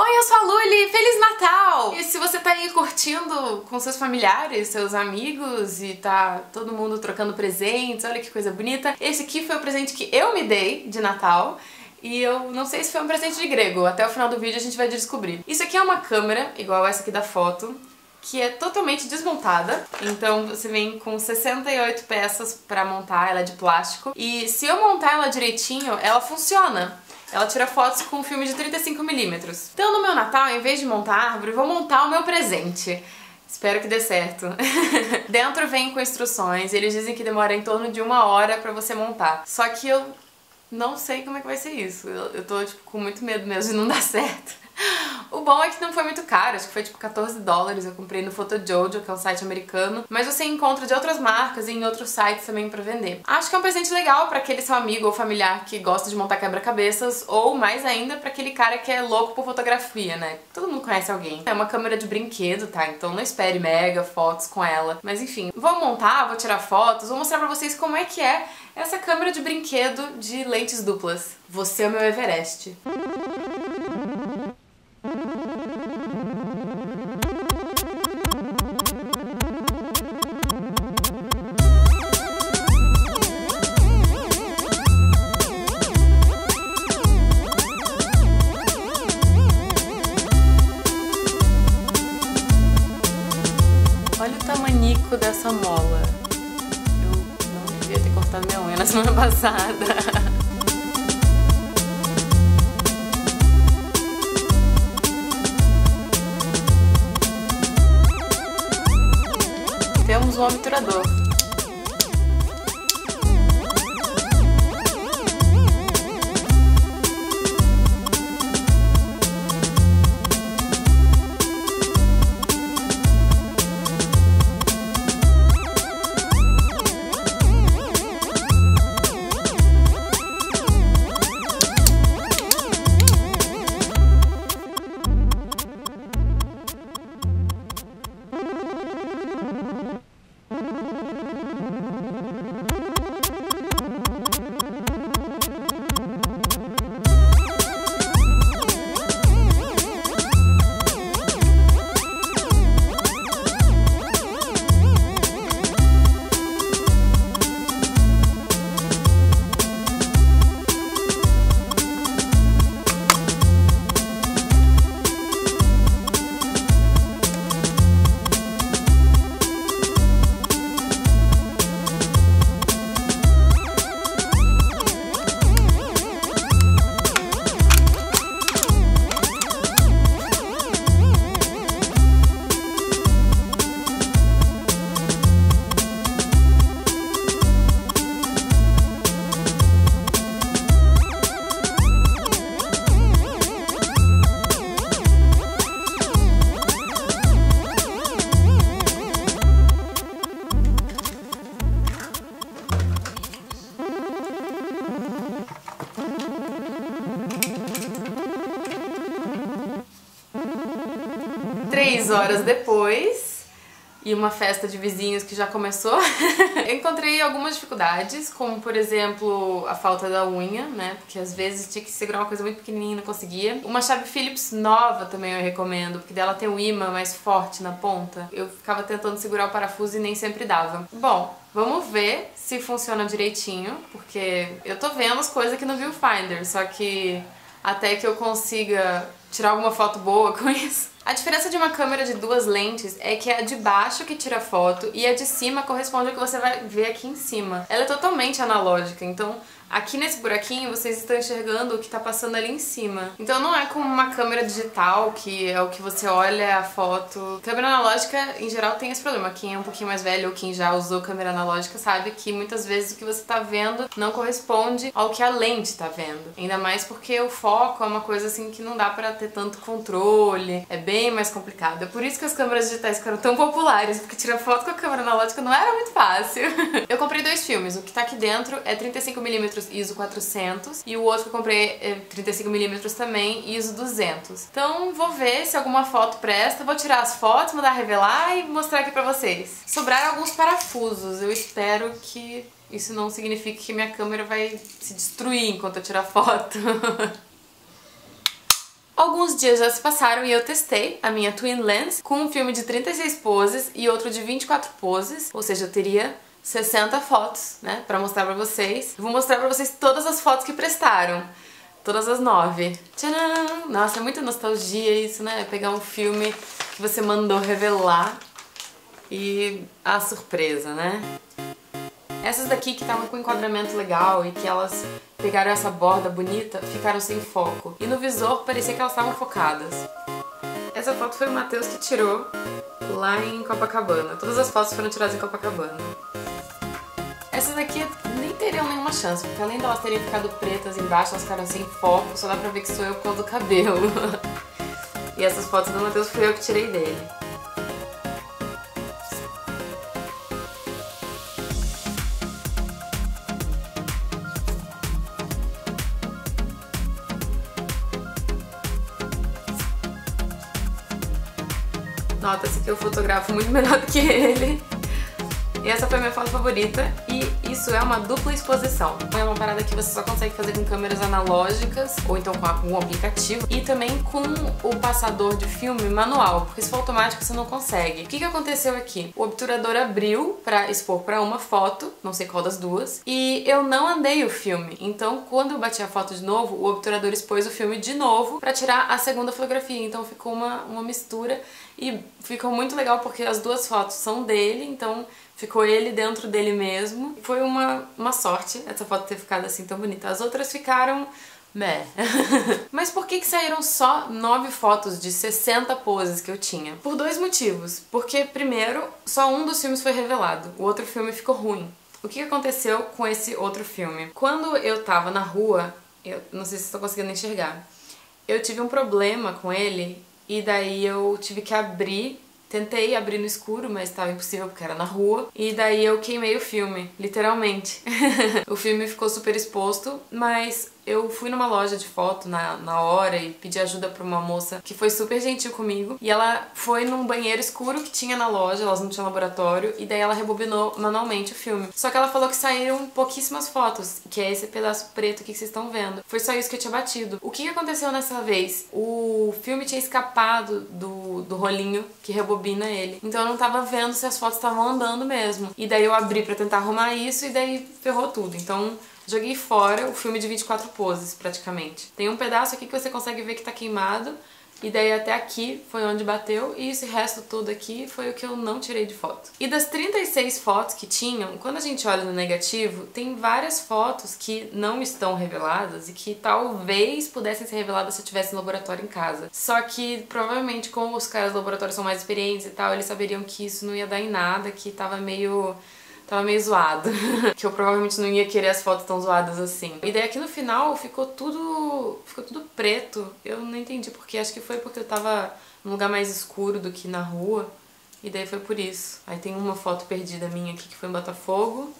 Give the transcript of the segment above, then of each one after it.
Oi, eu sou a Luli, Feliz Natal! E se você tá aí curtindo com seus familiares, seus amigos e tá todo mundo trocando presentes, olha que coisa bonita. Esse aqui foi o presente que eu me dei de Natal. E eu não sei se foi um presente de grego, até o final do vídeo a gente vai descobrir. Isso aqui é uma câmera, igual essa aqui da foto, que é totalmente desmontada. Então você vem com 68 peças pra montar, ela é de plástico. E se eu montar ela direitinho, ela funciona. Ela tira fotos com filme de 35mm. Então no meu Natal, em vez de montar árvore, vou montar o meu presente. Espero que dê certo. Dentro vem com instruções, eles dizem que demora em torno de uma hora pra você montar. Só que eu não sei como é que vai ser isso. Eu, eu tô tipo, com muito medo mesmo de não dar certo. O bom é que não foi muito caro, acho que foi tipo 14 dólares, eu comprei no Photojojo, que é um site americano, mas você encontra de outras marcas e em outros sites também pra vender. Acho que é um presente legal pra aquele seu amigo ou familiar que gosta de montar quebra-cabeças, ou mais ainda pra aquele cara que é louco por fotografia, né? Todo mundo conhece alguém. É uma câmera de brinquedo, tá? Então não espere mega fotos com ela. Mas enfim, vou montar, vou tirar fotos, vou mostrar pra vocês como é que é essa câmera de brinquedo de lentes duplas. Você é o meu Everest. Dessa mola. Eu não devia ter cortado minha unha na semana passada. Temos um obturador. Três horas depois, e uma festa de vizinhos que já começou, eu encontrei algumas dificuldades, como por exemplo a falta da unha, né? Porque às vezes tinha que segurar uma coisa muito pequenininha e não conseguia. Uma chave Phillips nova também eu recomendo, porque dela tem um imã mais forte na ponta. Eu ficava tentando segurar o parafuso e nem sempre dava. Bom, Vamos ver se funciona direitinho, porque eu tô vendo as coisas aqui no Viewfinder, só que até que eu consiga tirar alguma foto boa com isso. A diferença de uma câmera de duas lentes é que é a de baixo que tira foto e a de cima corresponde ao que você vai ver aqui em cima. Ela é totalmente analógica, então Aqui nesse buraquinho vocês estão enxergando o que está passando ali em cima. Então não é como uma câmera digital, que é o que você olha a foto. Câmera analógica, em geral, tem esse problema. Quem é um pouquinho mais velho ou quem já usou câmera analógica sabe que muitas vezes o que você está vendo não corresponde ao que a lente está vendo. Ainda mais porque o foco é uma coisa assim que não dá para ter tanto controle, é bem mais complicado. É por isso que as câmeras digitais ficaram tão populares, porque tirar foto com a câmera analógica não era muito fácil. Eu comprei dois filmes, o que tá aqui dentro é 35mm ISO 400 e o outro que eu comprei é 35mm também, ISO 200. Então vou ver se alguma foto presta, vou tirar as fotos, mandar revelar e mostrar aqui pra vocês. Sobraram alguns parafusos, eu espero que isso não signifique que minha câmera vai se destruir enquanto eu tirar foto. Alguns dias já se passaram e eu testei a minha Twin Lens com um filme de 36 poses e outro de 24 poses, ou seja, eu teria 60 fotos, né, pra mostrar pra vocês. Vou mostrar pra vocês todas as fotos que prestaram. Todas as nove. Tcharam! Nossa, é muita nostalgia isso, né? Pegar um filme que você mandou revelar e a surpresa, né? Essas daqui que estavam com enquadramento legal e que elas pegaram essa borda bonita, ficaram sem foco. E no visor parecia que elas estavam focadas. Essa foto foi o Matheus que tirou lá em Copacabana. Todas as fotos foram tiradas em Copacabana. Daqui nem teriam nenhuma chance, porque além de elas terem ficado pretas embaixo, elas ficaram sem foco, só dá pra ver que sou eu por causa do cabelo. e essas fotos do Matheus fui eu que tirei dele. Nota-se que eu fotografo muito melhor do que ele. E essa foi a minha foto favorita e isso é uma dupla exposição. É uma parada que você só consegue fazer com câmeras analógicas ou então com algum aplicativo e também com o passador de filme manual, porque se for automático você não consegue. O que, que aconteceu aqui? O obturador abriu para expor para uma foto, não sei qual das duas, e eu não andei o filme. Então quando eu bati a foto de novo, o obturador expôs o filme de novo para tirar a segunda fotografia. Então ficou uma, uma mistura e ficou muito legal porque as duas fotos são dele, então ficou ele dentro dele mesmo. Foi uma, uma sorte essa foto ter ficado assim tão bonita. As outras ficaram Meh. Mas por que, que saíram só 9 fotos de 60 poses que eu tinha? Por dois motivos. Porque, primeiro, só um dos filmes foi revelado, o outro filme ficou ruim. O que aconteceu com esse outro filme? Quando eu tava na rua, eu não sei se estou conseguindo enxergar, eu tive um problema com ele e daí eu tive que abrir Tentei abrir no escuro, mas estava impossível porque era na rua. E daí eu queimei o filme, literalmente. o filme ficou super exposto, mas eu fui numa loja de foto na, na hora e pedi ajuda pra uma moça que foi super gentil comigo. E ela foi num banheiro escuro que tinha na loja, elas não tinham laboratório, e daí ela rebobinou manualmente o filme. Só que ela falou que saíram pouquíssimas fotos, que é esse pedaço preto que vocês estão vendo. Foi só isso que eu tinha batido. O que aconteceu nessa vez? O filme tinha escapado do, do rolinho que rebobina ele. Então eu não tava vendo se as fotos estavam andando mesmo. E daí eu abri para tentar arrumar isso e daí ferrou tudo. Então Joguei fora o filme de 24 poses, praticamente. Tem um pedaço aqui que você consegue ver que tá queimado, e daí até aqui foi onde bateu, e esse resto todo aqui foi o que eu não tirei de foto. E das 36 fotos que tinham, quando a gente olha no negativo, tem várias fotos que não estão reveladas e que talvez pudessem ser reveladas se eu tivesse no laboratório em casa. Só que provavelmente, como os caras do laboratório são mais experientes e tal, eles saberiam que isso não ia dar em nada, que tava meio tava meio zoado. que eu provavelmente não ia querer as fotos tão zoadas assim. E daí aqui no final ficou tudo. ficou tudo preto. Eu não entendi porque. Acho que foi porque eu tava num lugar mais escuro do que na rua. E daí foi por isso. Aí tem uma foto perdida minha aqui que foi em Botafogo.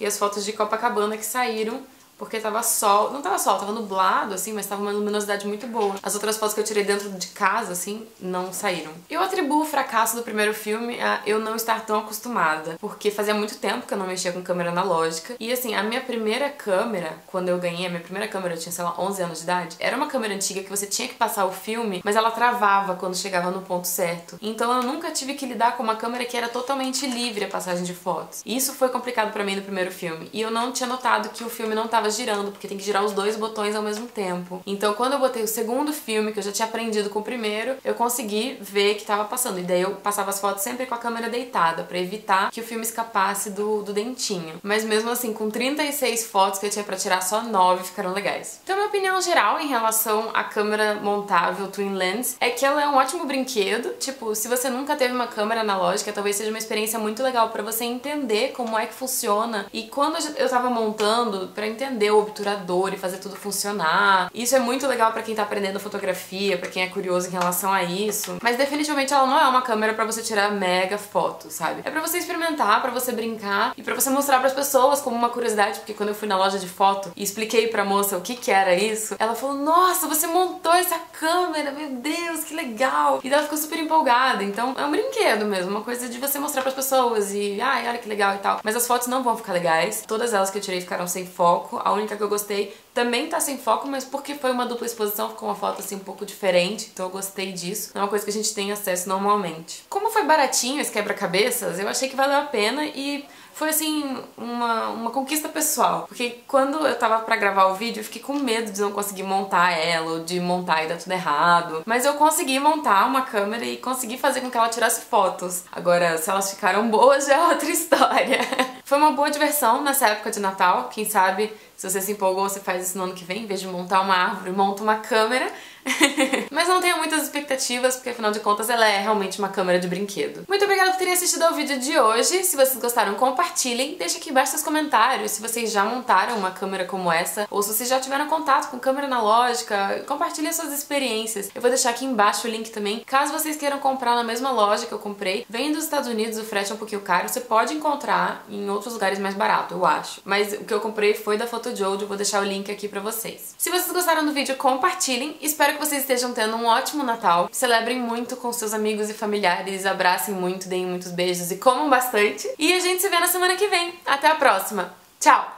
E as fotos de Copacabana que saíram porque tava sol, não tava sol, tava nublado, assim, mas tava uma luminosidade muito boa. As outras fotos que eu tirei dentro de casa, assim, não saíram. Eu atribuo o fracasso do primeiro filme a eu não estar tão acostumada, porque fazia muito tempo que eu não mexia com câmera analógica, e assim, a minha primeira câmera, quando eu ganhei a minha primeira câmera, eu tinha, sei lá, 11 anos de idade, era uma câmera antiga que você tinha que passar o filme, mas ela travava quando chegava no ponto certo. Então eu nunca tive que lidar com uma câmera que era totalmente livre a passagem de fotos. Isso foi complicado para mim no primeiro filme, e eu não tinha notado que o filme não tava girando, porque tem que girar os dois botões ao mesmo tempo. Então quando eu botei o segundo filme, que eu já tinha aprendido com o primeiro, eu consegui ver que tava passando. E daí eu passava as fotos sempre com a câmera deitada, para evitar que o filme escapasse do, do dentinho. Mas mesmo assim, com 36 fotos que eu tinha pra tirar, só 9 ficaram legais. Então minha opinião geral em relação à câmera montável Twin Lens é que ela é um ótimo brinquedo. Tipo, se você nunca teve uma câmera analógica, talvez seja uma experiência muito legal para você entender como é que funciona. E quando eu tava montando, para entender entender o obturador e fazer tudo funcionar. Isso é muito legal para quem tá aprendendo fotografia, para quem é curioso em relação a isso. Mas definitivamente ela não é uma câmera para você tirar mega fotos, sabe? É para você experimentar, para você brincar e para você mostrar para as pessoas como uma curiosidade, porque quando eu fui na loja de foto e expliquei pra moça o que que era isso, ela falou: "Nossa, você montou essa câmera, meu Deus, que legal!" E ela ficou super empolgada. Então, é um brinquedo mesmo, uma coisa de você mostrar para as pessoas e, ai, olha que legal e tal. Mas as fotos não vão ficar legais. Todas elas que eu tirei ficaram sem foco a única que eu gostei, também tá sem foco, mas porque foi uma dupla exposição, ficou uma foto assim um pouco diferente, então eu gostei disso. Não é uma coisa que a gente tem acesso normalmente. Como foi baratinho esse quebra-cabeças, eu achei que valeu a pena e foi assim, uma, uma conquista pessoal. Porque quando eu tava pra gravar o vídeo, eu fiquei com medo de não conseguir montar ela, ou de montar e dar tudo errado. Mas eu consegui montar uma câmera e consegui fazer com que ela tirasse fotos. Agora, se elas ficaram boas, já é outra história. Foi uma boa diversão nessa época de Natal. Quem sabe, se você se empolgou, você faz isso no ano que vem. Em vez de montar uma árvore, monta uma câmera. Mas não tenha muitas expectativas, porque afinal de contas ela é realmente uma câmera de brinquedo. Muito obrigada por terem assistido ao vídeo de hoje. Se vocês gostaram, compartilhem. Deixe aqui embaixo seus comentários se vocês já montaram uma câmera como essa, ou se vocês já tiveram contato com câmera analógica. Compartilhem suas experiências. Eu vou deixar aqui embaixo o link também. Caso vocês queiram comprar na mesma loja que eu comprei, vem dos Estados Unidos, o frete é um pouquinho caro. Você pode encontrar em outros lugares mais barato, eu acho. Mas o que eu comprei foi da Photojojo, vou deixar o link aqui pra vocês. Se vocês gostaram do vídeo, compartilhem. Espero que vocês estejam tendo um ótimo Natal. Celebrem muito com seus amigos e familiares, abracem muito, deem muitos beijos e comam bastante. E a gente se vê na semana que vem. Até a próxima. Tchau!